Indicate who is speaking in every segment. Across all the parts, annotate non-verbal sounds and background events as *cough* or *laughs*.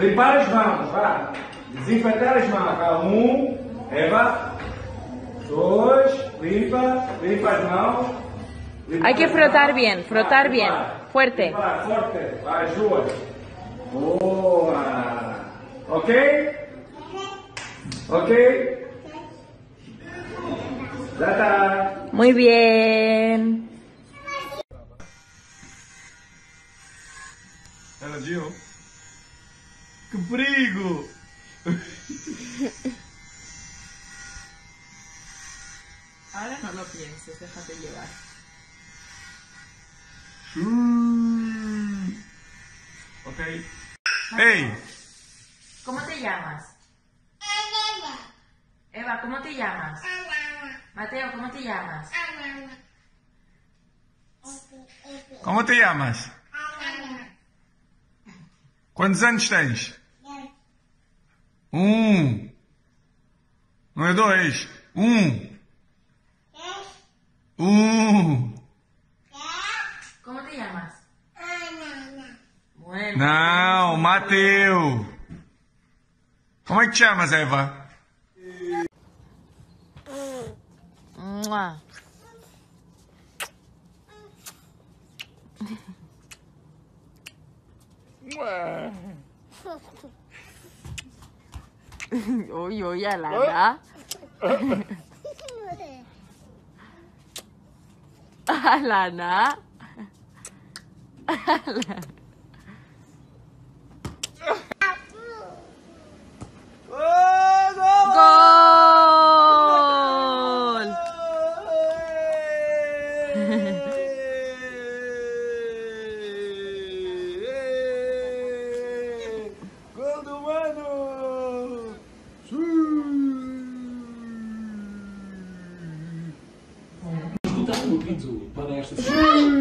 Speaker 1: Limpar as mãos, vá. Desinfetar as mãos. Vá. Um, Eva. Dois, limpa, limpa as mãos. Limpa
Speaker 2: Hay que frotar bien,
Speaker 1: Vá,
Speaker 2: frotar bien,
Speaker 1: limpar.
Speaker 2: fuerte.
Speaker 1: Limpar, forte. Vai, as duas. Boa. Ok? Ok? Já tá.
Speaker 2: Muy bien.
Speaker 1: Ela viu? Que perigo!
Speaker 2: Ahora no lo pienses, déjate llevar.
Speaker 1: Ok. Ei!
Speaker 2: ¿Cómo te llamas? Eva, ¿cómo te llamas? Mateo, ¿cómo te llamas?
Speaker 1: Como te llamas? Quantos anos tens? Um. Não é dois. Um. Um.
Speaker 2: ¿Cómo te llamas? Bueno.
Speaker 1: Não, Mateu. Como é que te chamas, Eva?
Speaker 2: Mua. *laughs* 有有也来了、
Speaker 1: 啊。啊，来呢！
Speaker 3: 啊，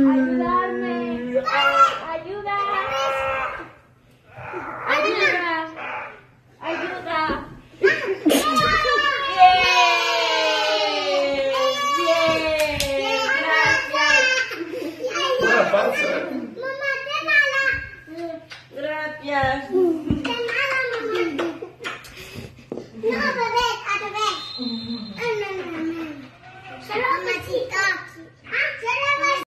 Speaker 3: ¡Ayudarme! ¡Ayuda! ¡Ayuda! ¡Ayuda! ¡Bien! ¡Bien! ¡Gracias! ¡Gracias!